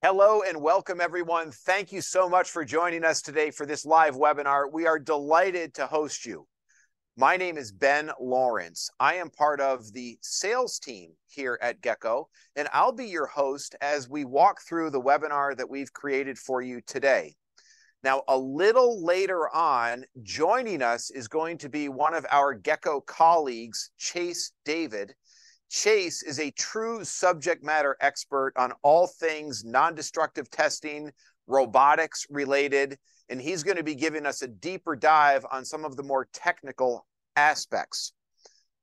Hello and welcome, everyone. Thank you so much for joining us today for this live webinar. We are delighted to host you. My name is Ben Lawrence. I am part of the sales team here at Gecko, and I'll be your host as we walk through the webinar that we've created for you today. Now, a little later on, joining us is going to be one of our Gecko colleagues, Chase David. Chase is a true subject matter expert on all things non destructive testing, robotics related, and he's going to be giving us a deeper dive on some of the more technical aspects.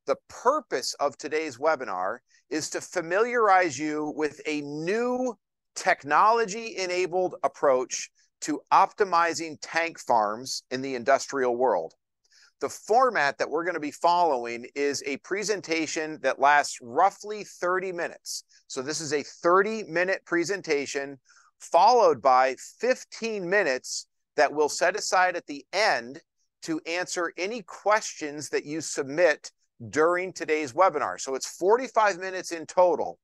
The purpose of today's webinar is to familiarize you with a new technology enabled approach to optimizing tank farms in the industrial world. The format that we're going to be following is a presentation that lasts roughly 30 minutes. So this is a 30 minute presentation followed by 15 minutes that we'll set aside at the end to answer any questions that you submit during today's webinar. So it's 45 minutes in total.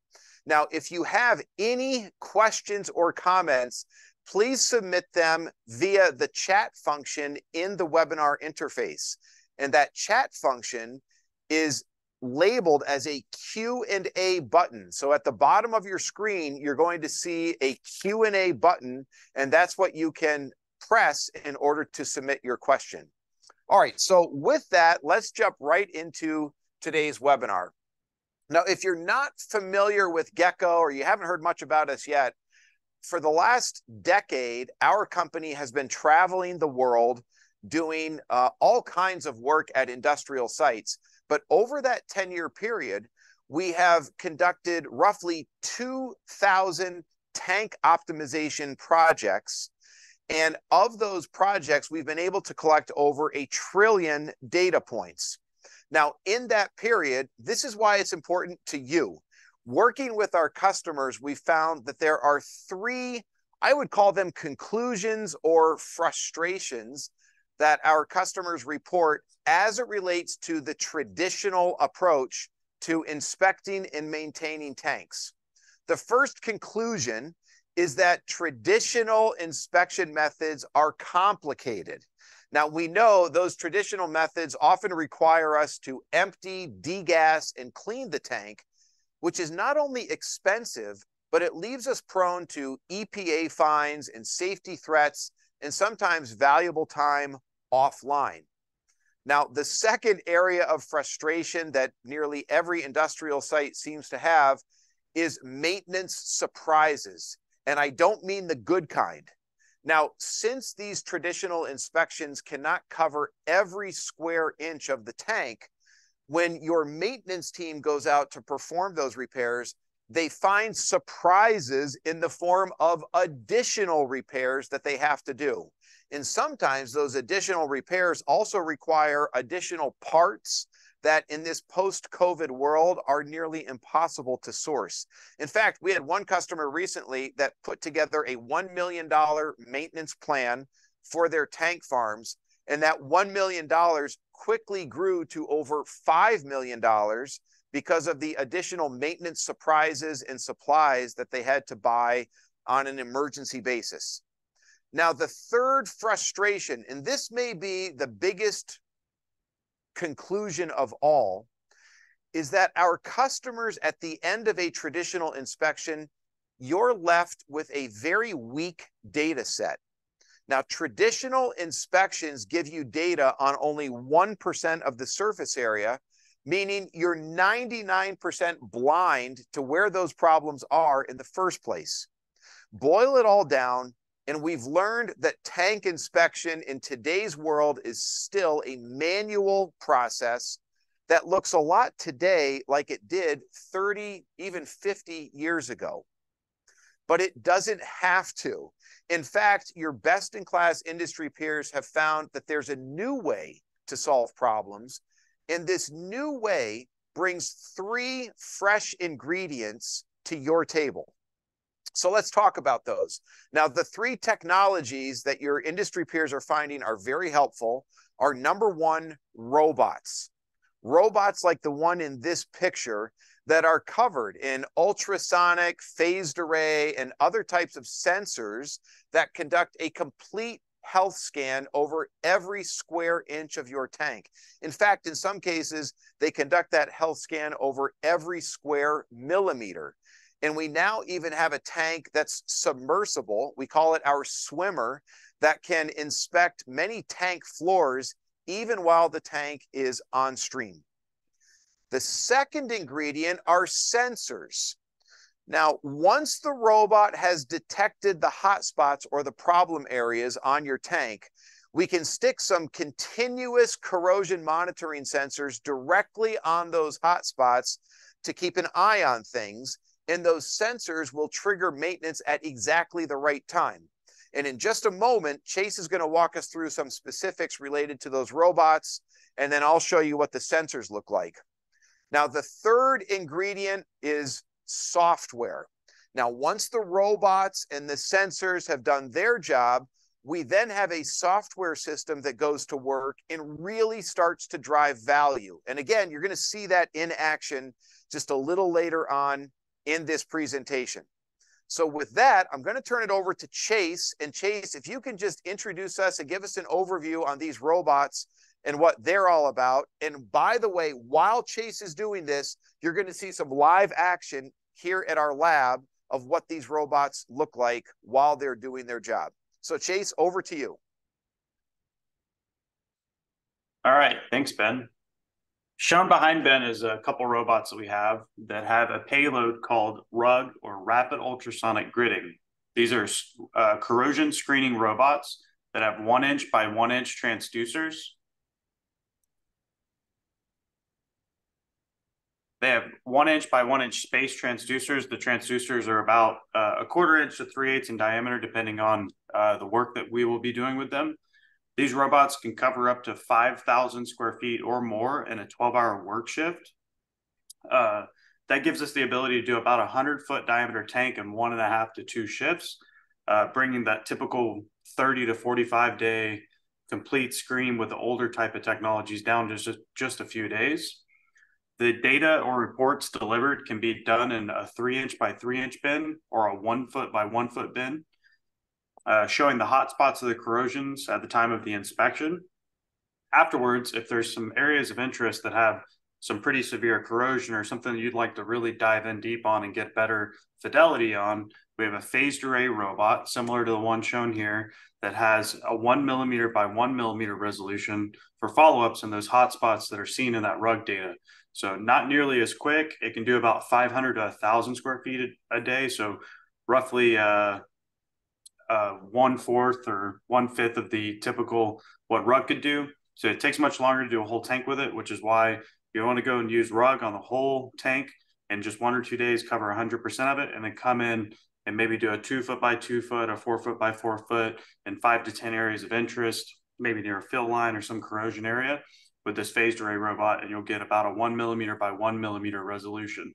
Now, if you have any questions or comments, please submit them via the chat function in the webinar interface. And that chat function is labeled as a Q&A button. So at the bottom of your screen, you're going to see a Q&A button, and that's what you can press in order to submit your question. All right, so with that, let's jump right into today's webinar. Now, if you're not familiar with Gecko or you haven't heard much about us yet, for the last decade, our company has been traveling the world doing uh, all kinds of work at industrial sites. But over that 10 year period, we have conducted roughly 2,000 tank optimization projects. And of those projects, we've been able to collect over a trillion data points. Now, in that period, this is why it's important to you working with our customers, we found that there are three, I would call them conclusions or frustrations that our customers report as it relates to the traditional approach to inspecting and maintaining tanks. The first conclusion is that traditional inspection methods are complicated. Now, we know those traditional methods often require us to empty, degas, and clean the tank, which is not only expensive, but it leaves us prone to EPA fines and safety threats and sometimes valuable time offline. Now, the second area of frustration that nearly every industrial site seems to have is maintenance surprises. And I don't mean the good kind. Now, since these traditional inspections cannot cover every square inch of the tank, when your maintenance team goes out to perform those repairs, they find surprises in the form of additional repairs that they have to do. And sometimes those additional repairs also require additional parts that in this post COVID world are nearly impossible to source. In fact, we had one customer recently that put together a $1 million maintenance plan for their tank farms. And that $1 million quickly grew to over $5 million because of the additional maintenance surprises and supplies that they had to buy on an emergency basis. Now, the third frustration, and this may be the biggest conclusion of all, is that our customers at the end of a traditional inspection, you're left with a very weak data set. Now, traditional inspections give you data on only 1% of the surface area, meaning you're 99% blind to where those problems are in the first place. Boil it all down, and we've learned that tank inspection in today's world is still a manual process that looks a lot today like it did 30, even 50 years ago. But it doesn't have to. In fact, your best in class industry peers have found that there's a new way to solve problems. And this new way brings three fresh ingredients to your table. So let's talk about those. Now, the three technologies that your industry peers are finding are very helpful are number one, robots. Robots like the one in this picture that are covered in ultrasonic, phased array, and other types of sensors that conduct a complete health scan over every square inch of your tank. In fact, in some cases, they conduct that health scan over every square millimeter. And we now even have a tank that's submersible. We call it our swimmer that can inspect many tank floors even while the tank is on stream. The second ingredient are sensors. Now, once the robot has detected the hotspots or the problem areas on your tank, we can stick some continuous corrosion monitoring sensors directly on those hotspots to keep an eye on things. And those sensors will trigger maintenance at exactly the right time. And in just a moment, Chase is going to walk us through some specifics related to those robots, and then I'll show you what the sensors look like. Now, the third ingredient is software. Now, once the robots and the sensors have done their job, we then have a software system that goes to work and really starts to drive value. And again, you're going to see that in action just a little later on in this presentation. So with that, I'm going to turn it over to Chase. And Chase, if you can just introduce us and give us an overview on these robots and what they're all about. And by the way, while Chase is doing this, you're going to see some live action here at our lab of what these robots look like while they're doing their job. So Chase, over to you. All right, thanks, Ben. Shown behind Ben is a couple robots that we have that have a payload called RUG or Rapid Ultrasonic Gridding. These are uh, corrosion screening robots that have one inch by one inch transducers They have one inch by one inch space transducers. The transducers are about uh, a quarter inch to three eighths in diameter, depending on uh, the work that we will be doing with them. These robots can cover up to 5,000 square feet or more in a 12 hour work shift. Uh, that gives us the ability to do about a 100 foot diameter tank in one and a half to two shifts, uh, bringing that typical 30 to 45 day complete screen with the older type of technologies down to just, just a few days. The data or reports delivered can be done in a three inch by three inch bin or a one foot by one foot bin, uh, showing the hot spots of the corrosions at the time of the inspection. Afterwards, if there's some areas of interest that have some pretty severe corrosion or something you'd like to really dive in deep on and get better fidelity on, we have a phased array robot similar to the one shown here that has a one millimeter by one millimeter resolution for follow-ups in those hotspots that are seen in that rug data. So not nearly as quick. It can do about 500 to 1,000 square feet a, a day. So roughly uh, uh, one fourth or one fifth of the typical what rug could do. So it takes much longer to do a whole tank with it, which is why you want to go and use rug on the whole tank and just one or two days cover 100% of it and then come in and maybe do a two foot by two foot, a four foot by four foot, and five to 10 areas of interest, maybe near a fill line or some corrosion area with this phased array robot, and you'll get about a one millimeter by one millimeter resolution.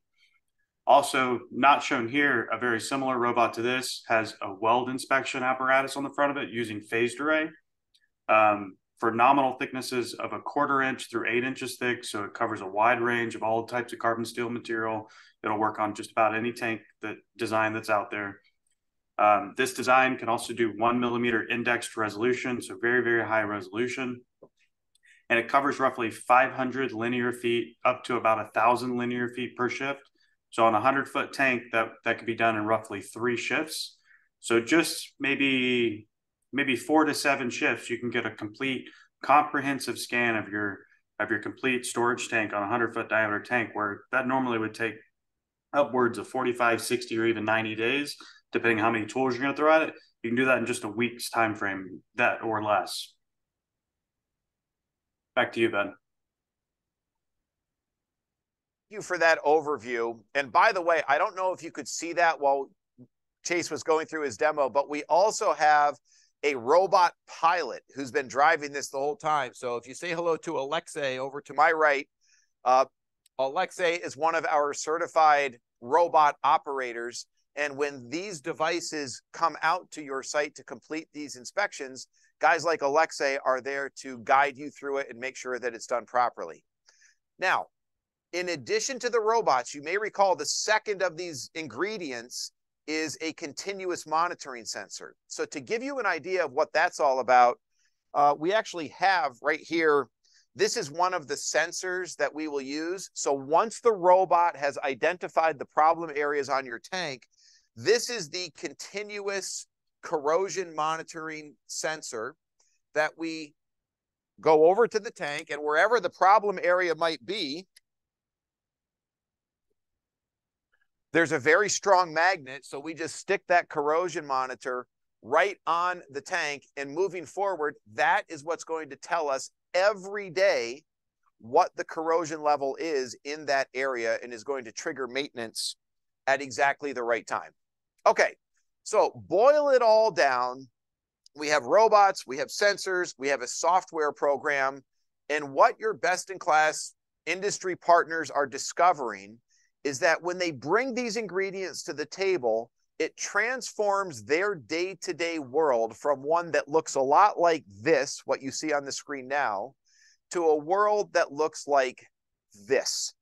Also, not shown here, a very similar robot to this has a weld inspection apparatus on the front of it using phased array um, for nominal thicknesses of a quarter inch through eight inches thick. So it covers a wide range of all types of carbon steel material. It'll work on just about any tank that design that's out there. Um, this design can also do one millimeter indexed resolution, so very, very high resolution and it covers roughly 500 linear feet up to about a thousand linear feet per shift. So on a hundred foot tank, that that could be done in roughly three shifts. So just maybe maybe four to seven shifts, you can get a complete comprehensive scan of your of your complete storage tank on a 100 foot diameter tank where that normally would take upwards of 45 60 or even 90 days depending how many tools you're going to throw at it you can do that in just a week's time frame that or less Back to you, Ben. Thank you for that overview. And by the way, I don't know if you could see that while Chase was going through his demo, but we also have a robot pilot who's been driving this the whole time. So if you say hello to Alexei over to my right, uh, Alexei is one of our certified robot operators. And when these devices come out to your site to complete these inspections, guys like Alexei are there to guide you through it and make sure that it's done properly. Now, In addition to the robots, you may recall the second of these ingredients is a continuous monitoring sensor. So to give you an idea of what that's all about, uh, we actually have right here, this is one of the sensors that we will use. So once the robot has identified the problem areas on your tank, this is the continuous corrosion monitoring sensor that we go over to the tank and wherever the problem area might be, there's a very strong magnet. So we just stick that corrosion monitor right on the tank and moving forward, that is what's going to tell us every day what the corrosion level is in that area and is going to trigger maintenance at exactly the right time. Okay, so boil it all down. We have robots, we have sensors, we have a software program, and what your best in class industry partners are discovering is that when they bring these ingredients to the table, it transforms their day to day world from one that looks a lot like this, what you see on the screen now, to a world that looks like this.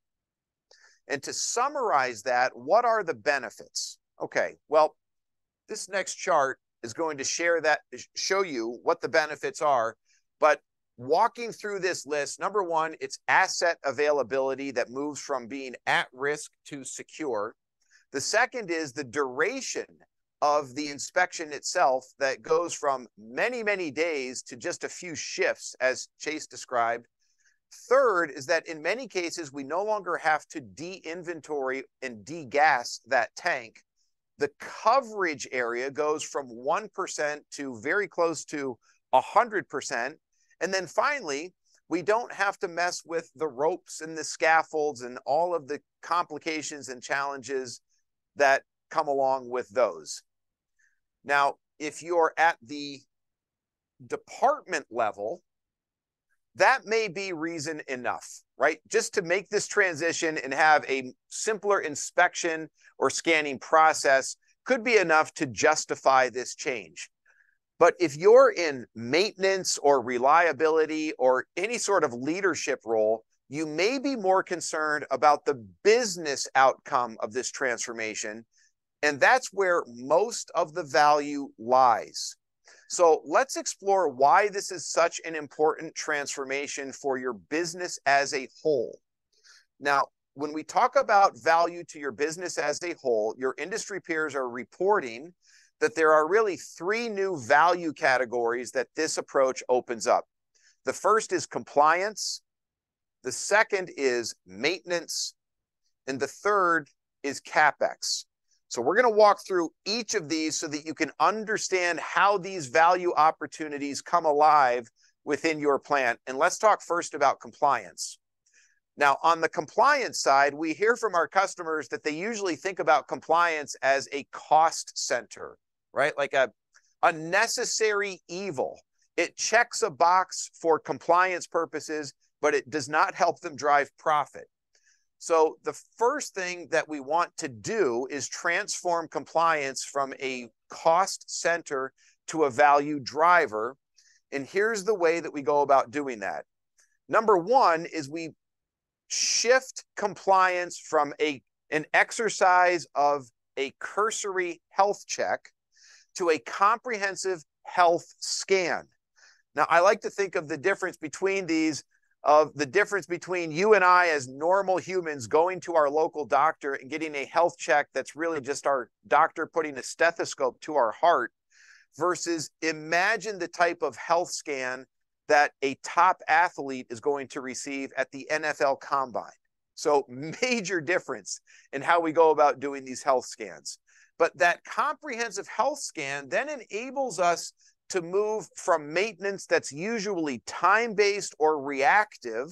And to summarize that, what are the benefits? Okay, well, this next chart is going to share that, show you what the benefits are. But walking through this list, number one, it's asset availability that moves from being at risk to secure. The second is the duration of the inspection itself that goes from many, many days to just a few shifts, as Chase described. Third is that in many cases, we no longer have to de inventory and degas that tank. The coverage area goes from 1% to very close to 100%. And then finally, we don't have to mess with the ropes and the scaffolds and all of the complications and challenges that come along with those. Now, if you're at the department level, that may be reason enough, right? Just to make this transition and have a simpler inspection or scanning process could be enough to justify this change. But if you're in maintenance or reliability or any sort of leadership role, you may be more concerned about the business outcome of this transformation. And that's where most of the value lies. So let's explore why this is such an important transformation for your business as a whole. Now, when we talk about value to your business as a whole, your industry peers are reporting that there are really three new value categories that this approach opens up. The first is compliance, the second is maintenance, and the third is capex. So we're going to walk through each of these so that you can understand how these value opportunities come alive within your plant. And let's talk first about compliance. Now, on the compliance side, we hear from our customers that they usually think about compliance as a cost center right? Like a, a necessary evil. It checks a box for compliance purposes, but it does not help them drive profit. So, the first thing that we want to do is transform compliance from a cost center to a value driver. And here's the way that we go about doing that. Number one is we shift compliance from a, an exercise of a cursory health check to a comprehensive health scan. Now, I like to think of the difference between these of the difference between you and I as normal humans going to our local doctor and getting a health check that's really just our doctor putting a stethoscope to our heart versus imagine the type of health scan that a top athlete is going to receive at the NFL combine. So, major difference in how we go about doing these health scans. But that comprehensive health scan then enables us to move from maintenance that's usually time based or reactive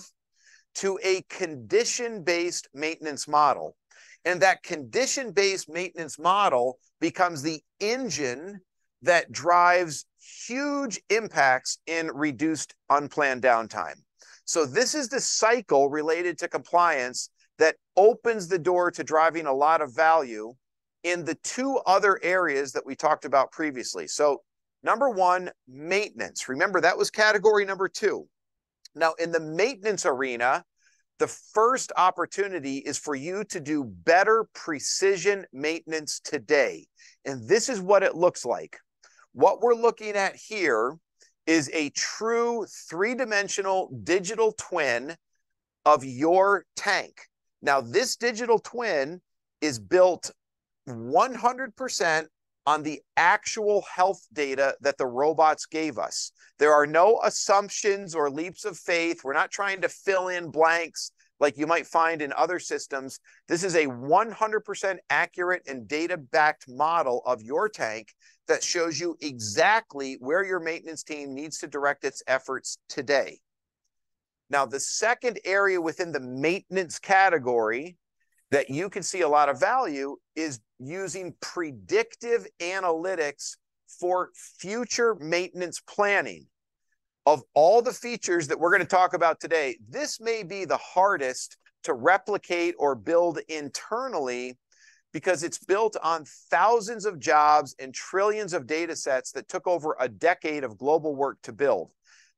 to a condition based maintenance model. And that condition based maintenance model becomes the engine that drives huge impacts in reduced unplanned downtime. So, this is the cycle related to compliance that opens the door to driving a lot of value in the two other areas that we talked about previously. So, number one, maintenance. Remember, that was category number two. Now, in the maintenance arena, The first opportunity is for you to do better precision maintenance today. And this is what it looks like. What we're looking at here is a true three-dimensional digital twin of your tank. Now, this digital twin is built 100% on the actual health data that the robots gave us. There are no assumptions or leaps of faith. We're not trying to fill in blanks like you might find in other systems. This is a 100% accurate and data backed model of your tank that shows you exactly where your maintenance team needs to direct its efforts today. Now, the second area within the maintenance category that you can see a lot of value is using predictive analytics for future maintenance planning. Of all the features that we're going to talk about today, this may be the hardest to replicate or build internally because it's built on thousands of jobs and trillions of data sets that took over a decade of global work to build.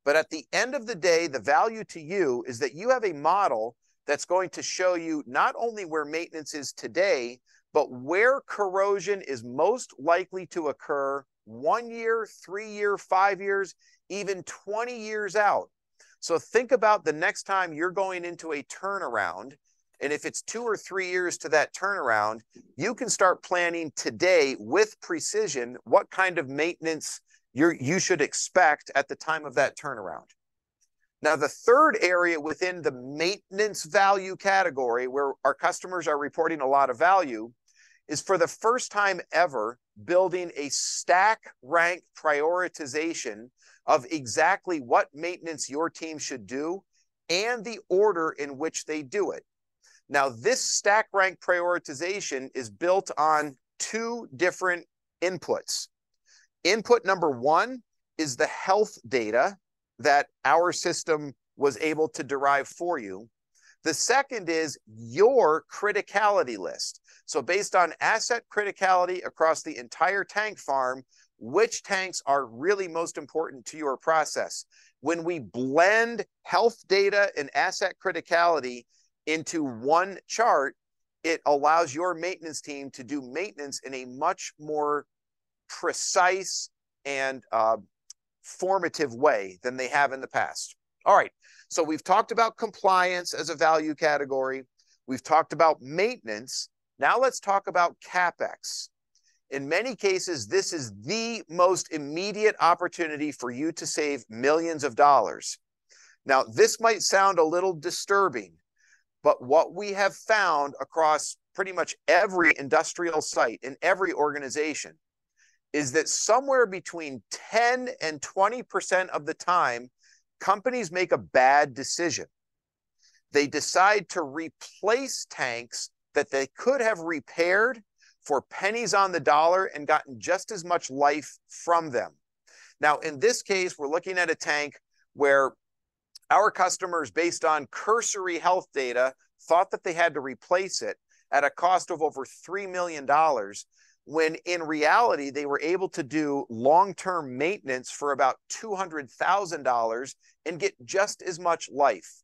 But at the end of the day, the value to you is that you have a model that's going to show you not only where maintenance is today, but where corrosion is most likely to occur one year, three year, five years, even 20 years out. So think about the next time you're going into a turnaround. And if it's two or three years to that turnaround, you can start planning today with precision what kind of maintenance you're, you should expect at the time of that turnaround. Now, the third area within the maintenance value category where our customers are reporting a lot of value is for the first time ever building a stack rank prioritization of exactly what maintenance your team should do and the order in which they do it. Now, this stack rank prioritization is built on two different inputs. Input number one is the health data that our system was able to derive for you. The second is your criticality list. So, based on asset criticality across the entire tank farm, which tanks are really most important to your process? When we blend health data and asset criticality into one chart, it allows your maintenance team to do maintenance in a much more precise and uh, formative way than they have in the past. All right, so we've talked about compliance as a value category. We've talked about maintenance. Now let's talk about CapEx. In many cases, this is the most immediate opportunity for you to save millions of dollars. Now, this might sound a little disturbing, but what we have found across pretty much every industrial site in every organization is that somewhere between 10 and 20% of the time, companies make a bad decision. They decide to replace tanks that they could have repaired for pennies on the dollar and gotten just as much life from them. Now, in this case, we're looking at a tank where our customers, based on cursory health data, thought that they had to replace it at a cost of over $3 million when in reality they were able to do long-term maintenance for about $200,000 and get just as much life.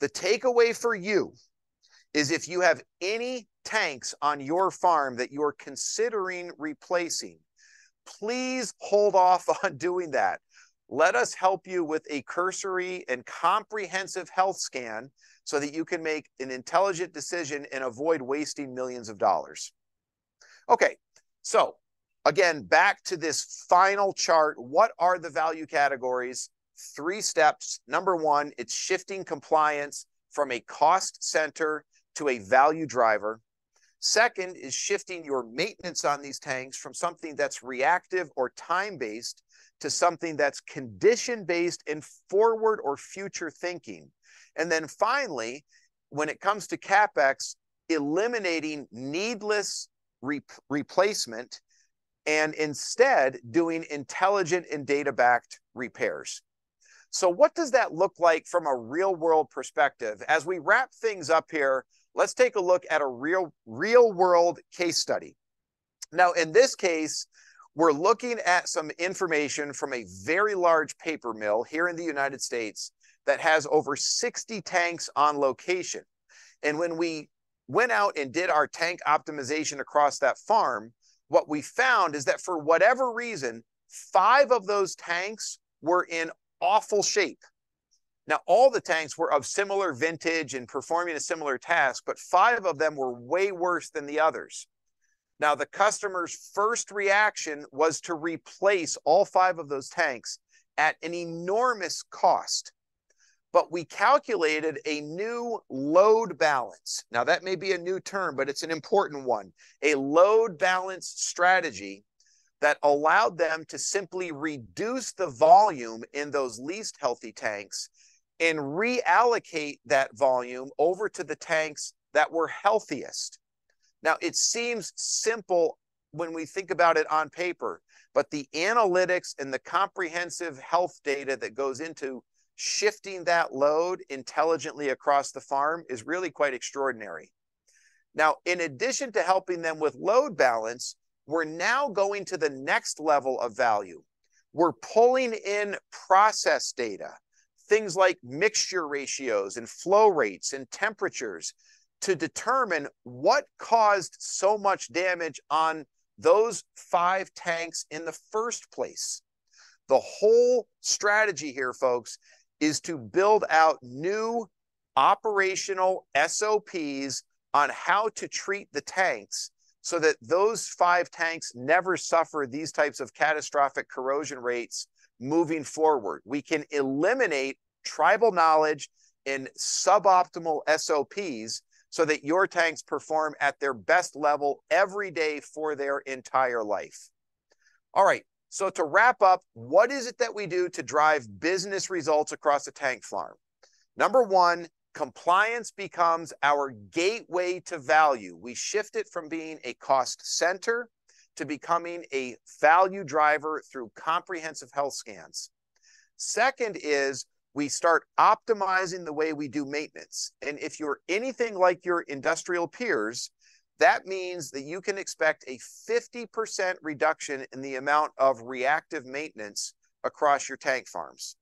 The takeaway for you is if you have any tanks on your farm that you're considering replacing, please hold off on doing that. Let us help you with a cursory and comprehensive health scan so that you can make an intelligent decision and avoid wasting millions of dollars. Okay, so again, back to this final chart. What are the value categories? Three steps. Number one, it's shifting compliance from a cost center to a value driver. Second is shifting your maintenance on these tanks from something that's reactive or time based to something that's condition based and forward or future thinking. And then finally, when it comes to CapEx, eliminating needless re- replacement and instead doing intelligent and data backed repairs. So, what does that look like from a real world perspective? As we wrap things up here, let's take a look at a real, real world case study. Now, in this case, we're looking at some information from a very large paper mill here in the United States that has over 60 tanks on location. And when we went out and did our tank optimization across that farm, what we found is that for whatever reason, five of those tanks were in awful shape. Now, all the tanks were of similar vintage and performing a similar task, but five of them were way worse than the others. Now, the customer's first reaction was to replace all five of those tanks at an enormous cost. But we calculated a new load balance. Now, that may be a new term, but it's an important one. A load balance strategy that allowed them to simply reduce the volume in those least healthy tanks and reallocate that volume over to the tanks that were healthiest. Now, it seems simple when we think about it on paper, but the analytics and the comprehensive health data that goes into shifting that load intelligently across the farm is really quite extraordinary. Now, in addition to helping them with load balance, we're now going to the next level of value. We're pulling in process data, things like mixture ratios and flow rates and temperatures to determine what caused so much damage on those five tanks in the first place. The whole strategy here, folks, is to build out new operational SOPs on how to treat the tanks so that those five tanks never suffer these types of catastrophic corrosion rates moving forward. We can eliminate tribal knowledge in suboptimal SOPs so that your tanks perform at their best level every day for their entire life. All right, so to wrap up, what is it that we do to drive business results across a tank farm? Number one, compliance becomes our gateway to value. We shift it from being a cost center to becoming a value driver through comprehensive health scans. Second is we start optimizing the way we do maintenance. And if you're anything like your industrial peers, that means that you can expect a 50% reduction in the amount of reactive maintenance across your tank farms.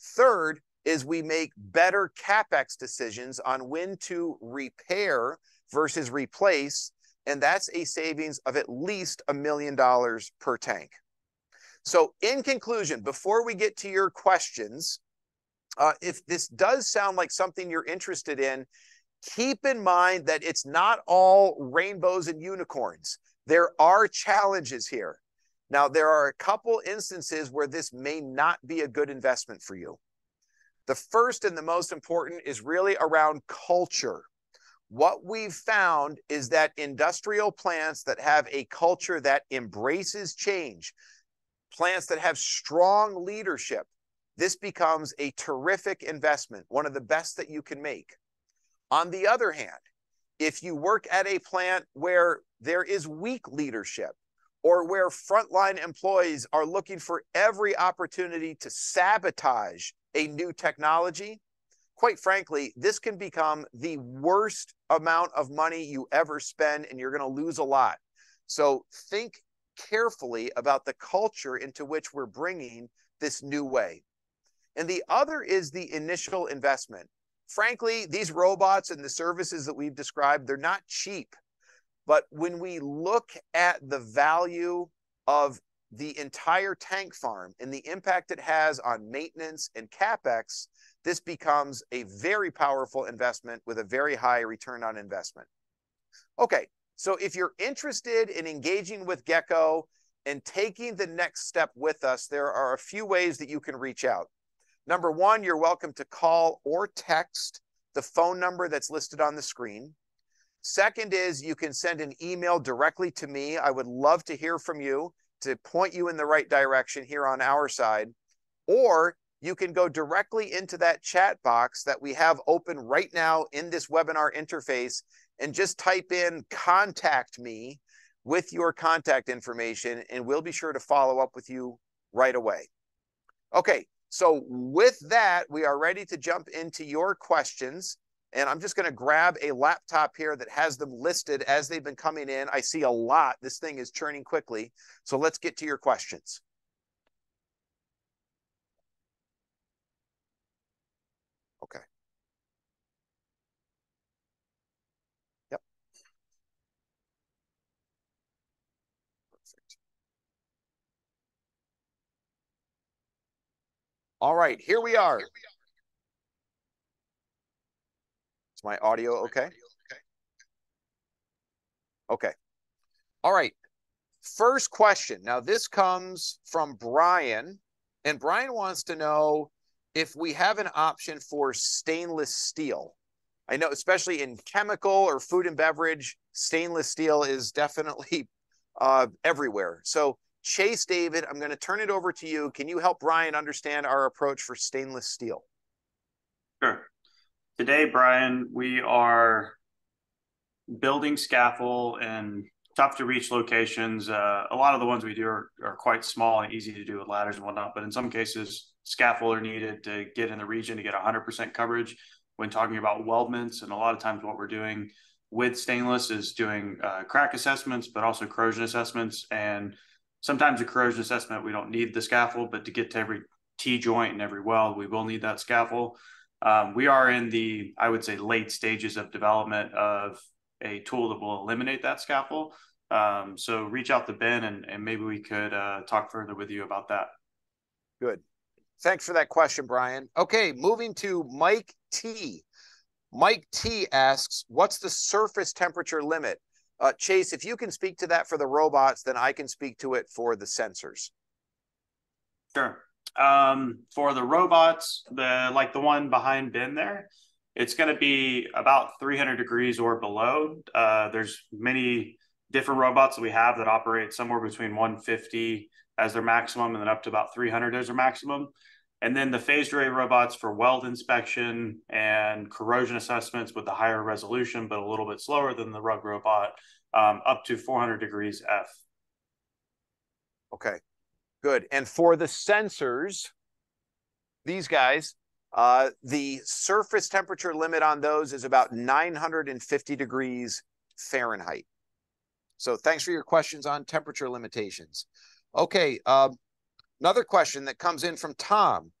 Third is we make better capex decisions on when to repair versus replace, and that's a savings of at least a million dollars per tank. So, in conclusion, before we get to your questions, uh, if this does sound like something you're interested in, keep in mind that it's not all rainbows and unicorns. There are challenges here. Now, there are a couple instances where this may not be a good investment for you. The first and the most important is really around culture. What we've found is that industrial plants that have a culture that embraces change, plants that have strong leadership, this becomes a terrific investment, one of the best that you can make. On the other hand, if you work at a plant where there is weak leadership or where frontline employees are looking for every opportunity to sabotage a new technology, quite frankly, this can become the worst amount of money you ever spend and you're going to lose a lot. So think carefully about the culture into which we're bringing this new way. And the other is the initial investment. Frankly, these robots and the services that we've described, they're not cheap. But when we look at the value of the entire tank farm and the impact it has on maintenance and capex, this becomes a very powerful investment with a very high return on investment. Okay, so if you're interested in engaging with Gecko and taking the next step with us, there are a few ways that you can reach out. Number one, you're welcome to call or text the phone number that's listed on the screen. Second is you can send an email directly to me. I would love to hear from you to point you in the right direction here on our side. Or you can go directly into that chat box that we have open right now in this webinar interface and just type in contact me with your contact information, and we'll be sure to follow up with you right away. Okay, so with that, we are ready to jump into your questions. And I'm just going to grab a laptop here that has them listed as they've been coming in. I see a lot. This thing is churning quickly. So let's get to your questions. All right, here we are. Is my audio okay? Okay. All right. First question. Now, this comes from Brian, and Brian wants to know if we have an option for stainless steel. I know, especially in chemical or food and beverage, stainless steel is definitely uh, everywhere. So, Chase David, I'm going to turn it over to you. Can you help Brian understand our approach for stainless steel? Sure. Today, Brian, we are building scaffold in tough to reach locations. Uh, a lot of the ones we do are, are quite small and easy to do with ladders and whatnot, but in some cases, scaffold are needed to get in the region to get 100% coverage when talking about weldments. And a lot of times, what we're doing with stainless is doing uh, crack assessments, but also corrosion assessments. And sometimes a corrosion assessment, we don't need the scaffold, but to get to every T joint and every weld, we will need that scaffold. Um, we are in the, I would say, late stages of development of a tool that will eliminate that scaffold. Um, so reach out to Ben and, and maybe we could uh, talk further with you about that. Good. Thanks for that question, Brian. Okay, moving to Mike T. Mike T asks, what's the surface temperature limit? Uh, Chase, if you can speak to that for the robots, then I can speak to it for the sensors. Sure. Um, for the robots, the like the one behind Ben there, it's going to be about 300 degrees or below. Uh, there's many different robots that we have that operate somewhere between 150 as their maximum and then up to about 300 as their maximum. And then the phased array robots for weld inspection and corrosion assessments with the higher resolution, but a little bit slower than the rug robot, um, up to 400 degrees F. Okay, good. And for the sensors, these guys, uh, the surface temperature limit on those is about 950 degrees Fahrenheit. So thanks for your questions on temperature limitations. Okay, uh, another question that comes in from Tom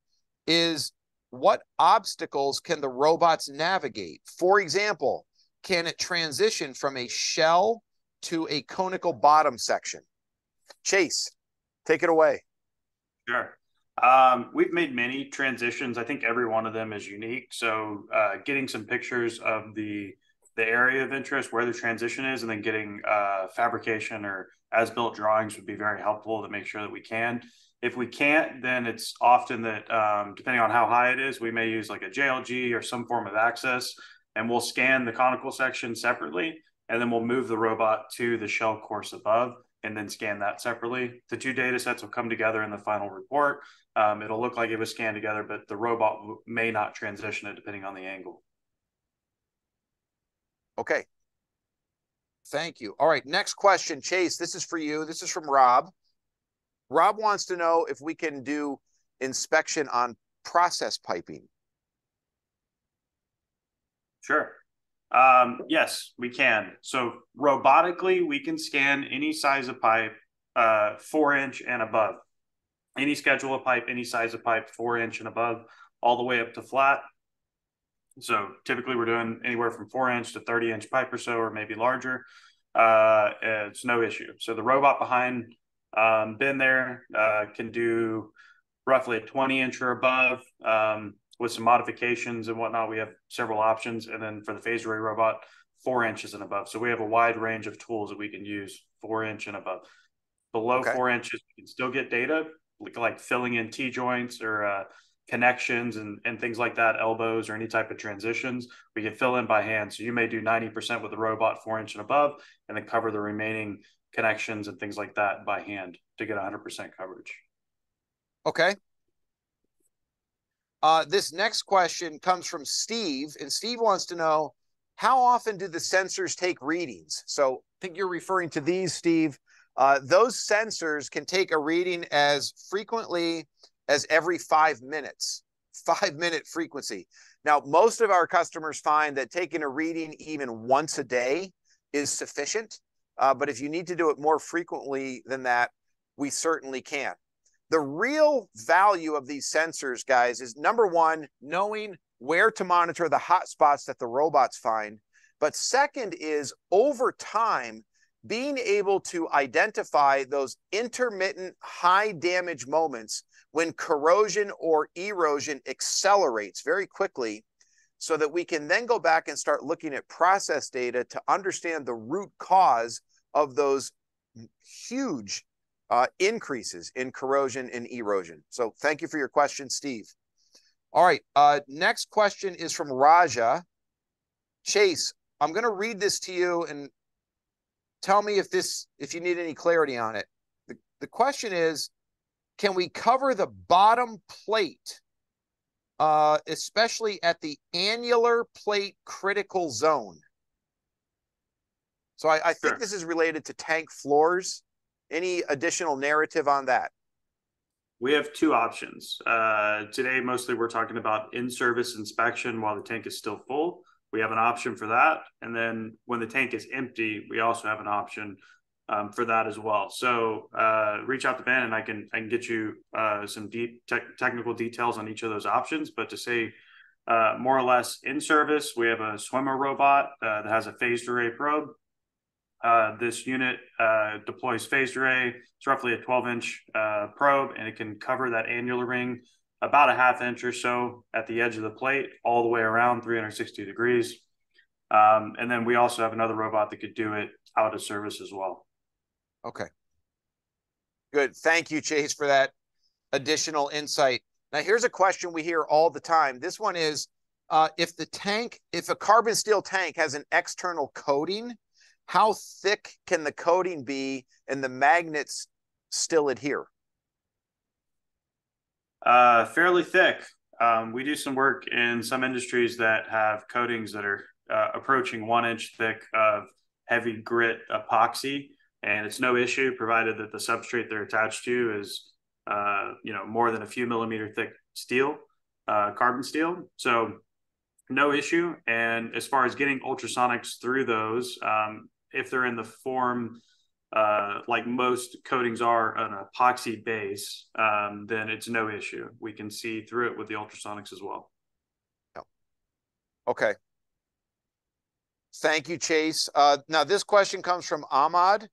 is what obstacles can the robots navigate? For example, can it transition from a shell to a conical bottom section? Chase, take it away. Sure. Um, we've made many transitions. I think every one of them is unique. So uh, getting some pictures of the the area of interest, where the transition is, and then getting uh, fabrication or as built drawings would be very helpful to make sure that we can. If we can't, then it's often that um, depending on how high it is, we may use like a JLG or some form of access, and we'll scan the conical section separately, and then we'll move the robot to the shell course above and then scan that separately. The two data sets will come together in the final report. Um, it'll look like it was scanned together, but the robot may not transition it depending on the angle. Okay. Thank you. All right, next question, Chase. This is for you. This is from Rob. Rob wants to know if we can do inspection on process piping. Sure. Um, yes, we can. So robotically, we can scan any size of pipe, uh, four inch and above. Any schedule of pipe, any size of pipe, four inch and above, all the way up to flat. So typically, we're doing anywhere from four inch to thirty inch pipe or so, or maybe larger. Uh, it's no issue. So the robot behind um, Ben there uh, can do roughly a twenty inch or above. Um, with some modifications and whatnot. We have several options. And then for the phased array robot, four inches and above. So we have a wide range of tools that we can use four inch and above. Below okay. four inches, we can still get data like, like filling in T joints or uh, connections and, and things like that, elbows or any type of transitions. We can fill in by hand. So you may do 90% with the robot four inch and above, and then cover the remaining connections and things like that by hand to get 100% coverage. Okay. Uh, this next question comes from Steve, and Steve wants to know how often do the sensors take readings? So I think you're referring to these, Steve. Uh, those sensors can take a reading as frequently as every five minutes, five minute frequency. Now, most of our customers find that taking a reading even once a day is sufficient. Uh, but if you need to do it more frequently than that, we certainly can. The real value of these sensors, guys, is number one, knowing where to monitor the hot spots that the robots find. But second is over time, being able to identify those intermittent high damage moments when corrosion or erosion accelerates very quickly so that we can then go back and start looking at process data to understand the root cause of those huge uh, increases in corrosion and erosion. So thank you for your question, Steve. All right, uh, next question is from Raja. Chase, I'm going to read this to you and tell me if this if you need any clarity on it. The, the question is, can we cover the bottom plate, uh, especially at the annular plate critical zone? So I, I think this is related to tank floors. Any additional narrative on that? We have two options. Uh, today, mostly we're talking about in-service inspection while the tank is still full. We have an option for that. And then when the tank is empty, we also have an option um, for that as well. So uh, reach out to Ben and I can I can get you uh, some deep te- technical details on each of those options. But to say uh, more or less in service, we have a swimmer robot uh, that has a phased array probe uh, this unit uh, deploys phased array. It's roughly a 12 inch uh, probe and it can cover that annular ring about a half inch or so at the edge of the plate, all the way around 360 degrees. Um, and then we also have another robot that could do it out of service as well. Okay. Good. Thank you, Chase, for that additional insight. Now, here's a question we hear all the time. This one is uh, if the tank, if a carbon steel tank has an external coating, how thick can the coating be and the magnets still adhere? Uh, fairly thick. Um, we do some work in some industries that have coatings that are uh, approaching one inch thick of heavy grit epoxy, and it's no issue provided that the substrate they're attached to is, uh, you know, more than a few millimeter thick steel, uh, carbon steel. So no issue. And as far as getting ultrasonics through those, um, if they're in the form uh, like most coatings are an epoxy base, um, then it's no issue. We can see through it with the ultrasonics as well. Okay. Thank you, Chase. Uh, now, this question comes from Ahmad.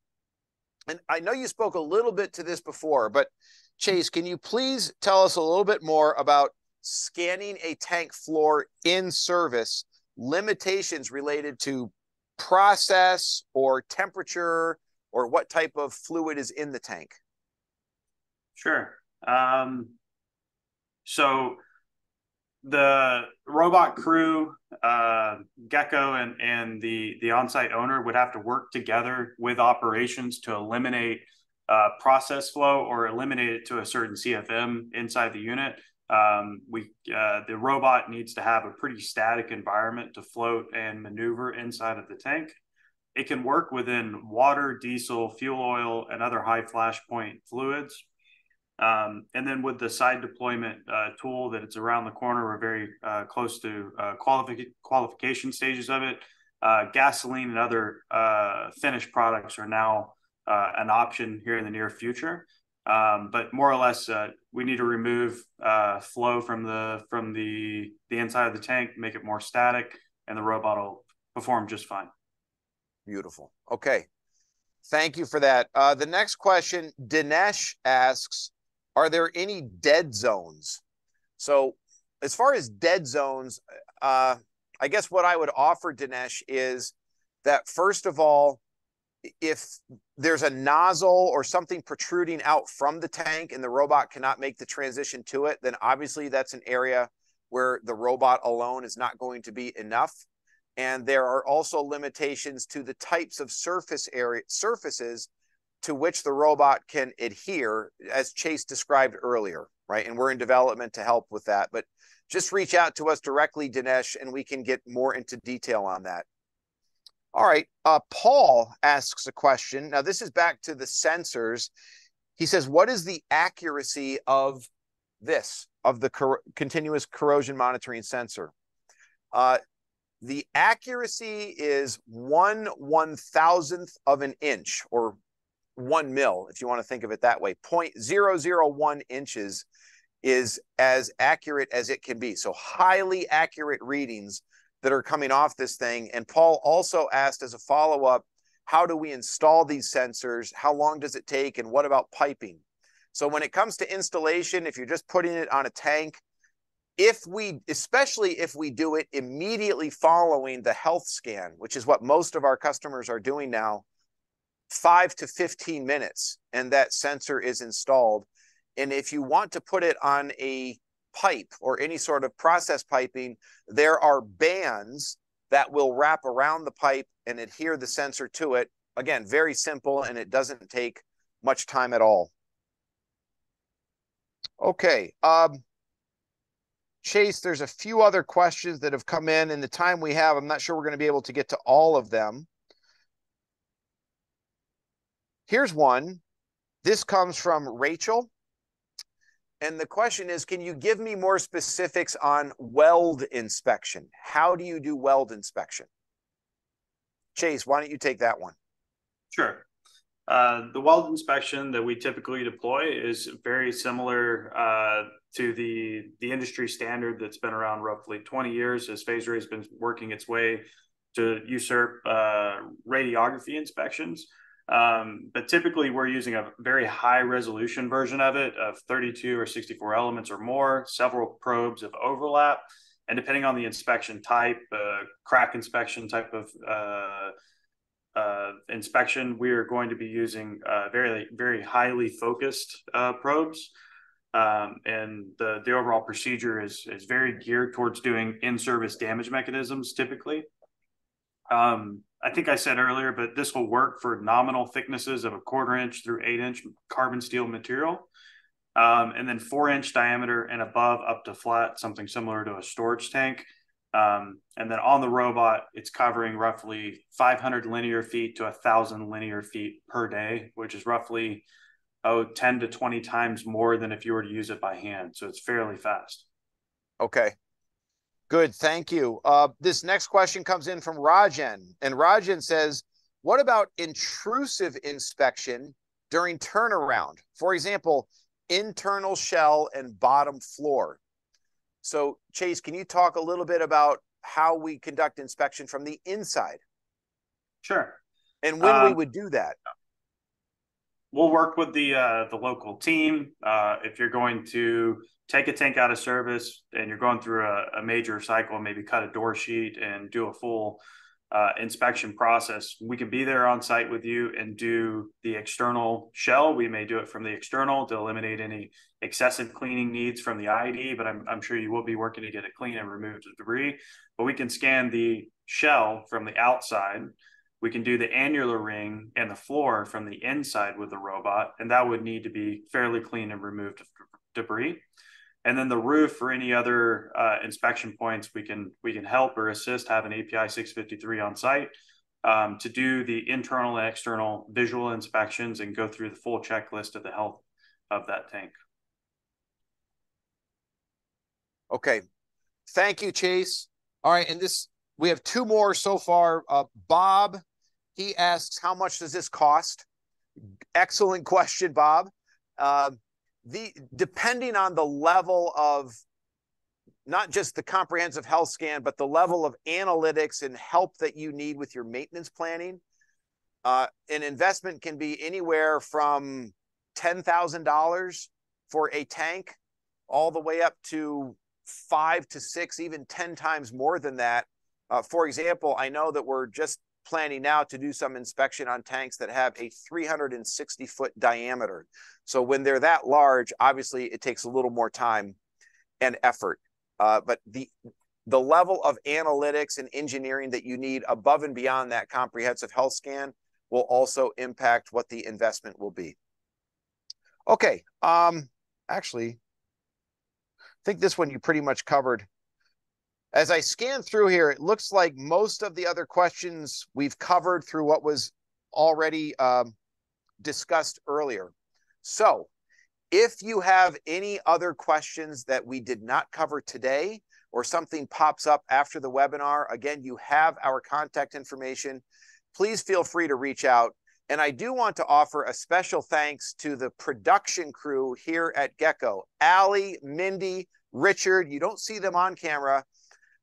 And I know you spoke a little bit to this before, but Chase, can you please tell us a little bit more about scanning a tank floor in service, limitations related to process or temperature or what type of fluid is in the tank? Sure. Um, so the robot crew, uh, Gecko and, and the, the on-site owner would have to work together with operations to eliminate uh, process flow or eliminate it to a certain CFM inside the unit um, we uh, the robot needs to have a pretty static environment to float and maneuver inside of the tank. It can work within water, diesel, fuel oil, and other high flash point fluids. Um, and then with the side deployment uh, tool that it's around the corner, we're very uh, close to uh, qualifi- qualification stages of it. Uh, gasoline and other uh, finished products are now an option here in the near future. Um, but more or less, we need to remove uh, flow from the from the the inside of the tank, make it more static, and the robot will perform just fine. Beautiful. Okay, thank you for that. Uh, the next question, Dinesh asks, "Are there any dead zones?" So, as far as dead zones, uh, I guess what I would offer Dinesh is that first of all, if there's a nozzle or something protruding out from the tank and the robot cannot make the transition to it, then obviously that's an area where the robot alone is not going to be enough. And there are also limitations to the types of surface area surfaces to which the robot can adhere, as Chase described earlier, right? And we're in development to help with that. But just reach out to us directly, Dinesh, and we can get more into detail on that. All right. Uh, Paul asks a question. Now, this is back to the sensors. He says, What is the accuracy of this, of the cor- continuous corrosion monitoring sensor? Uh, the accuracy is one one thousandth of an inch or one mil, if you want to think of it that way. 0.001 inches is as accurate as it can be. So highly accurate readings that are coming off this thing. And Paul also asked as a follow up, how do we install these sensors? How long does it take? And what about piping? So when it comes to installation, if you're just putting it on a tank, if we, especially if we do it immediately following the health scan, which is what most of our customers are doing now, five to 15 minutes, and that sensor is installed. And if you want to put it on a pipe or any sort of process piping, there are bands that will wrap around the pipe and adhere the sensor to it. Again, very simple and it doesn't take much time at all. Okay. Um, Chase, there's a few other questions that have come in in the time we have. I'm not sure we're going to be able to get to all of them. Here's one. This comes from Rachel. And the question is, can you give me more specifics on weld inspection? How do you do weld inspection? Chase, why don't you take that one? Sure. Uh, the weld inspection that we typically deploy is very similar uh, to the the industry standard that's been around roughly 20 years as phase has been working its way to usurp uh, radiography inspections. Um, but typically, we're using a very high resolution version of it, of 32 or 64 elements or more, several probes of overlap. And depending on the inspection type, uh, crack inspection type of uh, uh, inspection, we are going to be using uh, very, very highly focused uh, probes. Um, and the, the overall procedure is, is very geared towards doing in service damage mechanisms typically. Um, I think I said earlier, but this will work for nominal thicknesses of a quarter inch through eight inch carbon steel material. Um, and then four inch diameter and above up to flat, something similar to a storage tank. Um, and then on the robot, it's covering roughly 500 linear feet to 1,000 linear feet per day, which is roughly oh 10 to 20 times more than if you were to use it by hand. So it's fairly fast. Okay. Good, thank you. Uh, this next question comes in from Rajan, and Rajan says, "What about intrusive inspection during turnaround? For example, internal shell and bottom floor." So, Chase, can you talk a little bit about how we conduct inspection from the inside? Sure. And when um, we would do that? We'll work with the uh, the local team. Uh, if you're going to take a tank out of service and you're going through a, a major cycle, maybe cut a door sheet and do a full uh, inspection process, we can be there on site with you and do the external shell. We may do it from the external to eliminate any excessive cleaning needs from the ID, but I'm, I'm sure you will be working to get it clean and remove the debris. But we can scan the shell from the outside. We can do the annular ring and the floor from the inside with the robot, and that would need to be fairly clean and removed debris and then the roof or any other uh, inspection points we can we can help or assist have an API 653 on site um, to do the internal and external visual inspections and go through the full checklist of the health of that tank. Okay, thank you, Chase. All right, and this we have two more so far. Uh, Bob, he asks, how much does this cost? Excellent question, Bob. Uh, the depending on the level of not just the comprehensive health scan, but the level of analytics and help that you need with your maintenance planning. Uh, an investment can be anywhere from $10,000 for a tank all the way up to five to six, even 10 times more than that. Uh, for example, I know that we're just planning now to do some inspection on tanks that have a 360 foot diameter. So when they're that large, obviously it takes a little more time and effort. Uh, but the the level of analytics and engineering that you need above and beyond that comprehensive health scan will also impact what the investment will be. Okay, um, actually, I think this one you pretty much covered as I scan through here, it looks like most of the other questions we've covered through what was already um, discussed earlier. So if you have any other questions that we did not cover today or something pops up after the webinar, again, you have our contact information. Please feel free to reach out. And I do want to offer a special thanks to the production crew here at Gecko Allie, Mindy, Richard. You don't see them on camera,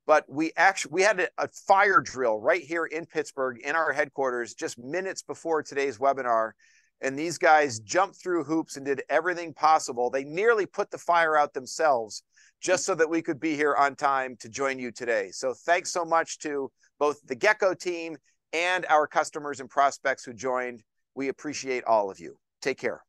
but we actually we had a, a, fire drill right here in Pittsburgh in our headquarters just minutes before today's webinar. And these guys jumped through hoops and did everything possible. They nearly put the fire out themselves just so that we could be here on time to join you today. So thanks so much to both the Gecko team and our customers and prospects who joined. We appreciate all of you. Take care.